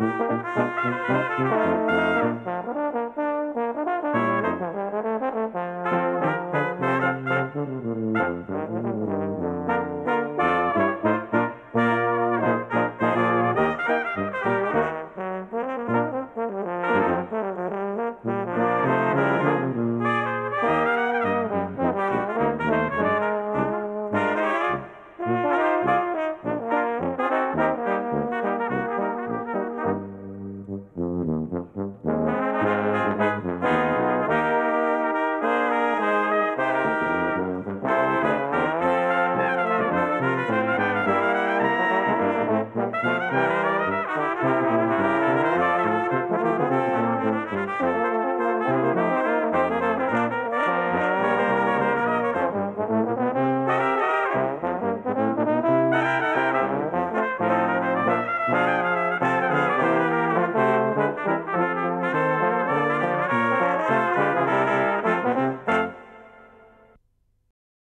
Música